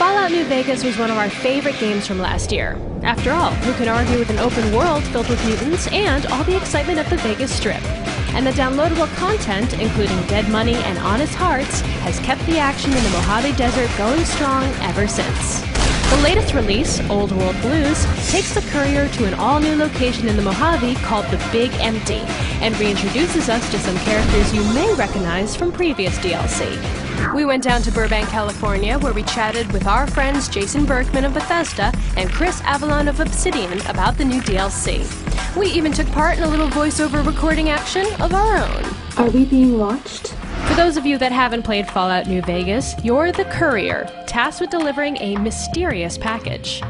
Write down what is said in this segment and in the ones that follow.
Fallout New Vegas was one of our favorite games from last year. After all, who can argue with an open world filled with mutants and all the excitement of the Vegas Strip? And the downloadable content, including Dead Money and Honest Hearts, has kept the action in the Mojave Desert going strong ever since. The latest release, Old World Blues, takes the courier to an all new location in the Mojave called the Big Empty and reintroduces us to some characters you may recognize from previous DLC. We went down to Burbank, California, where we chatted with our friends Jason Bergman of Bethesda and Chris Avellone of Obsidian about the new DLC. We even took part in a little voiceover recording action of our own. Are we being watched? For those of you that haven't played Fallout New Vegas, you're the courier, tasked with delivering a mysterious package.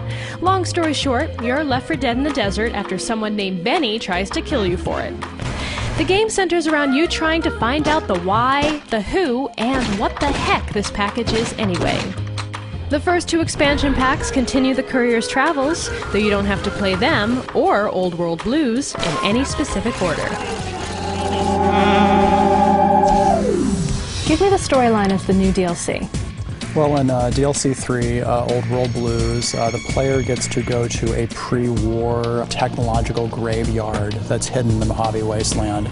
Long story short, you're left for dead in the desert after someone named Benny tries to kill you for it. The game centers around you trying to find out the why, the who, and what the heck this package is anyway. The first two expansion packs continue the courier's travels, though you don't have to play them or Old World Blues in any specific order. Give me the storyline of the new DLC. Well, in uh, DLC 3, uh, Old World Blues, uh, the player gets to go to a pre war technological graveyard that's hidden in the Mojave Wasteland.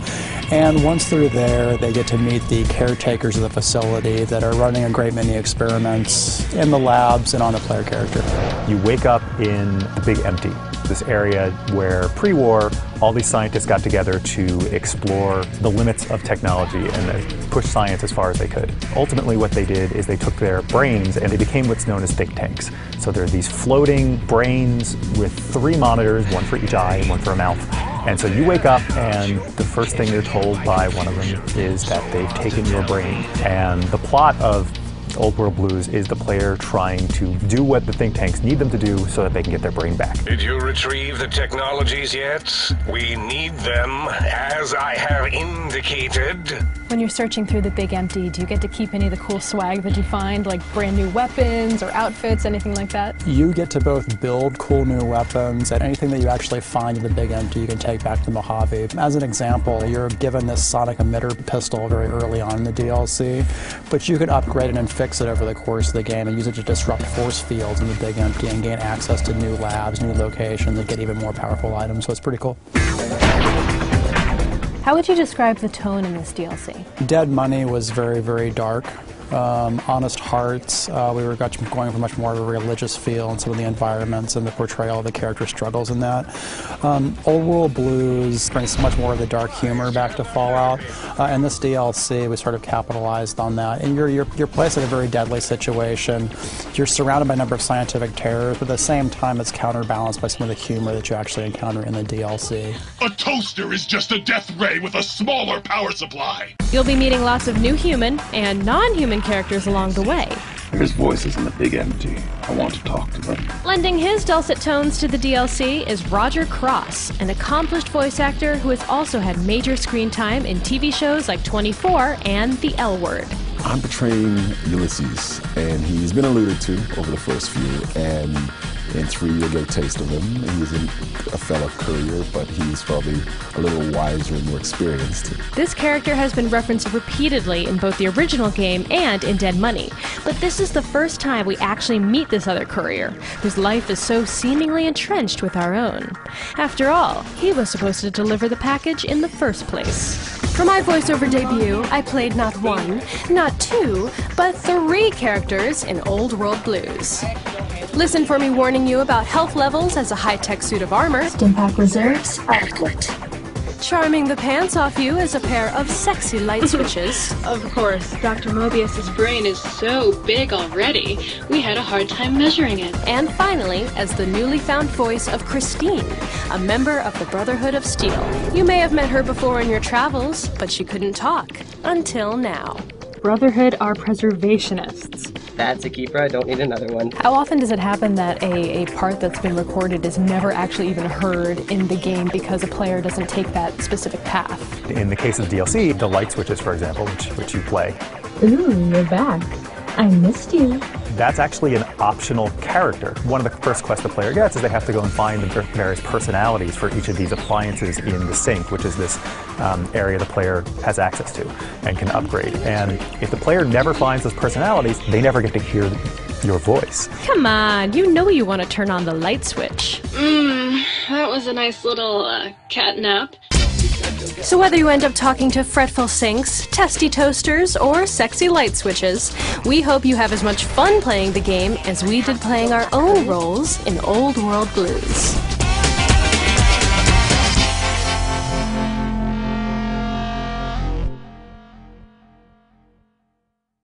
And once they're there, they get to meet the caretakers of the facility that are running a great many experiments in the labs and on the player character. You wake up in the Big Empty, this area where pre war all these scientists got together to explore the limits of technology and uh, push science as far as they could. Ultimately, what they did is they took their brains and they became what's known as think tanks. So there are these floating brains with three monitors, one for each eye and one for a mouth. And so you wake up, and the first thing you're told by one of them is that they've taken your brain. And the plot of Old World Blues is the player trying to do what the think tanks need them to do so that they can get their brain back. Did you retrieve the technologies yet? We need them, as I have indicated. When you're searching through the Big Empty, do you get to keep any of the cool swag that you find, like brand new weapons or outfits, anything like that? You get to both build cool new weapons and anything that you actually find in the Big Empty you can take back to the Mojave. As an example, you're given this sonic emitter pistol very early on in the DLC, but you can upgrade it and fix it over the course of the game and use it to disrupt force fields in the Big Empty and gain access to new labs, new locations, and get even more powerful items, so it's pretty cool. How would you describe the tone in this DLC? Dead Money was very, very dark. Um, Honest Hearts, uh, we were going for much more of a religious feel in some of the environments and the portrayal of the character struggles in that. Um, Old World Blues brings much more of the dark humor back to Fallout, uh, and this DLC we sort of capitalized on that. And you're, you're, you're placed in a very deadly situation. You're surrounded by a number of scientific terrors, but at the same time it's counterbalanced by some of the humor that you actually encounter in the DLC. A toaster is just a death ray with a smaller power supply. You'll be meeting lots of new human and non human characters along the way. There's voices in the big empty. I want to talk to them. Lending his dulcet tones to the DLC is Roger Cross, an accomplished voice actor who has also had major screen time in TV shows like 24 and The L Word. I'm portraying Ulysses, and he's been alluded to over the first few, and in three you'll get a taste of him. He's a, a fellow courier, but he's probably a little wiser and more experienced. This character has been referenced repeatedly in both the original game and in Dead Money, but this is the first time we actually meet this other courier, whose life is so seemingly entrenched with our own. After all, he was supposed to deliver the package in the first place. For my voiceover debut, I played not one, not two, but three characters in Old World Blues. Listen for me warning you about health levels as a high-tech suit of armor. Stimpack reserves adequate. Charming the pants off you as a pair of sexy light switches. Of course, Dr. Mobius's brain is so big already, we had a hard time measuring it. And finally, as the newly found voice of Christine, a member of the Brotherhood of Steel. You may have met her before in your travels, but she couldn't talk. Until now. Brotherhood are preservationists. That's a keeper. I don't need another one. How often does it happen that a, a part that's been recorded is never actually even heard in the game because a player doesn't take that specific path? In the case of DLC, the light switches, for example, which, which you play, Ooh, you're back. I missed you. that's actually an optional character. One of the first quests the player gets is they have to go and find the various personalities for each of these appliances in the sink, which is this um, area the player has access to and can upgrade. And if the player never finds those personalities, they never get to hear your voice. Come on, you know you want to turn on the light switch. Mmm, that was a nice little uh, cat nap. So whether you end up talking to fretful sinks, testy toasters, or sexy light switches, we hope you have as much fun playing the game as we did playing our own roles in Old World Blues.